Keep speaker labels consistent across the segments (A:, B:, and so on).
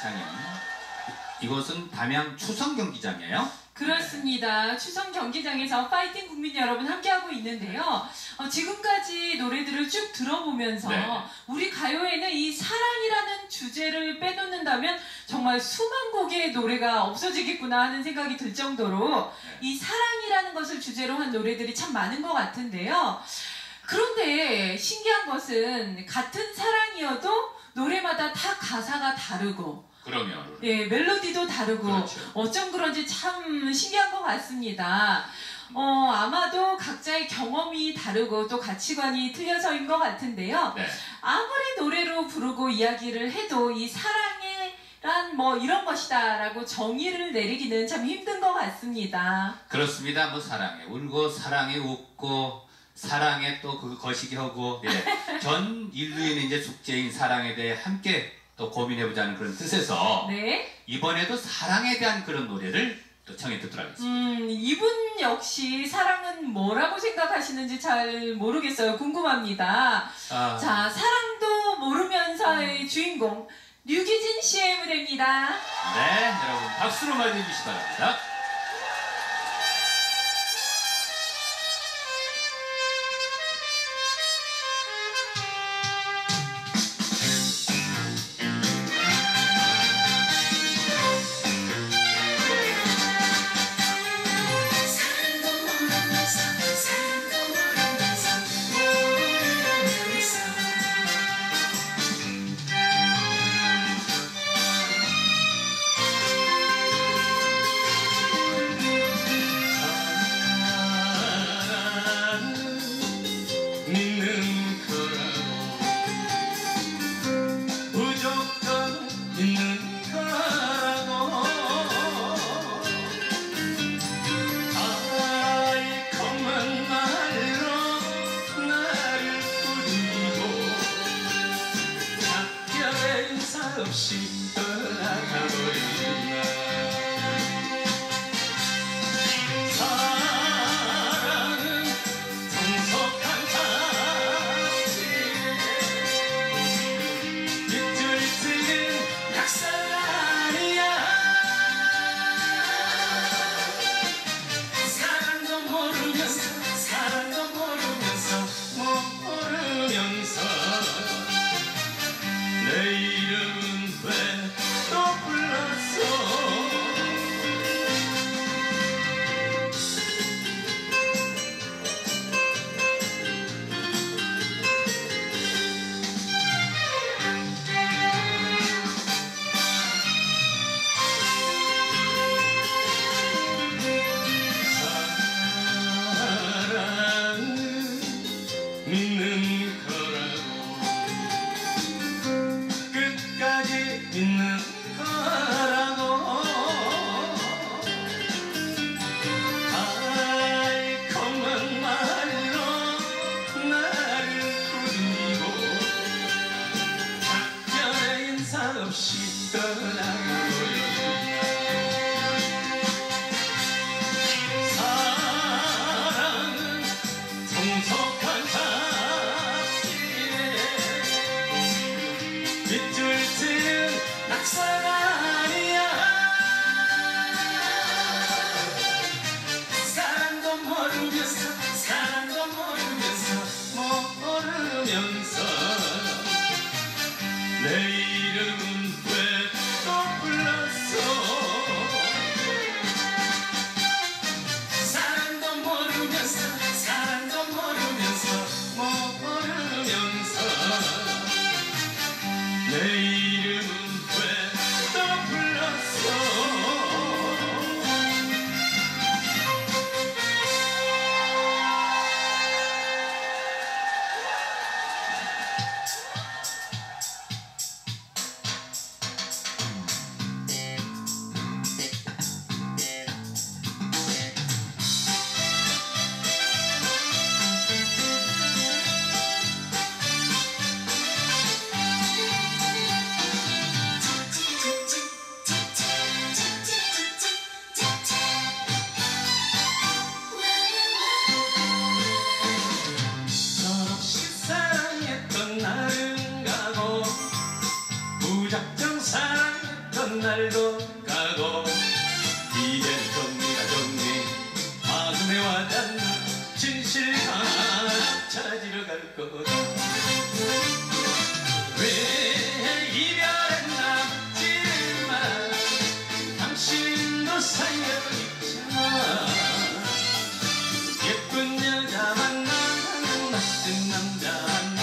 A: 이창현. 이곳은 담양 추성 경기장이에요.
B: 그렇습니다. 추석 경기장에서 파이팅 국민 여러분 함께하고 있는데요. 어, 지금까지 노래들을 쭉 들어보면서
A: 네.
B: 우리 가요에는 이 사랑이라는 주제를 빼놓는다면 정말 수만 곡의 노래가 없어지겠구나 하는 생각이 들 정도로 이 사랑이라는 것을 주제로 한 노래들이 참 많은 것 같은데요. 그런데 신기한 것은 같은 사랑이어도 노래마다 다 가사가 다르고
A: 그러면
B: 예, 멜로디도 다르고
A: 그렇죠.
B: 어쩜 그런지 참 신기한 것 같습니다. 어, 아마도 각자의 경험이 다르고 또 가치관이 틀려서인 것 같은데요.
A: 네.
B: 아무리 노래로 부르고 이야기를 해도 이 사랑이란 뭐 이런 것이다라고 정의를 내리기는 참 힘든 것 같습니다.
A: 그렇습니다. 뭐 사랑에 울고 사랑에 웃고 사랑에 또 그 거시기 하고 예. 전 인류인의 이제 숙제인 사랑에 대해 함께 또 고민해보자는 그런 뜻에서
B: 네.
A: 이번에도 사랑에 대한 그런 노래를 또 청해 듣도록 하겠습니다.
B: 음, 이분 역시 사랑은 뭐라고 생각하시는지 잘 모르겠어요. 궁금합니다.
A: 아,
B: 자, 사랑도 모르면서의 주인공 류기진 씨의 무대입니다.
A: 네, 여러분 박수로 맞이해 주시기 바랍니다.
C: 작별 모 날도 가고 이젠 정리가 정리. 마음에 와닿는 진실 하나 찾으러 갈 거다. 왜 이별했나 지만 당신도 살려있잖아 예쁜 여자 만나 낯선 남자 만나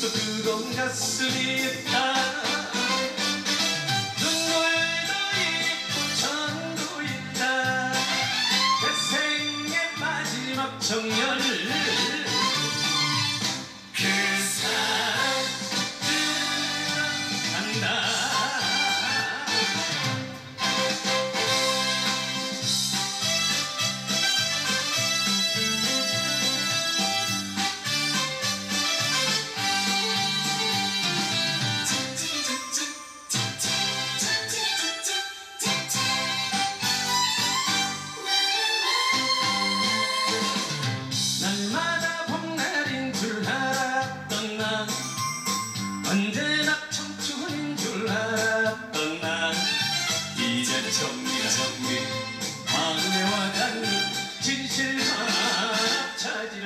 C: 또 뜨거운 가슴이 있다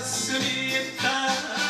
C: facilitar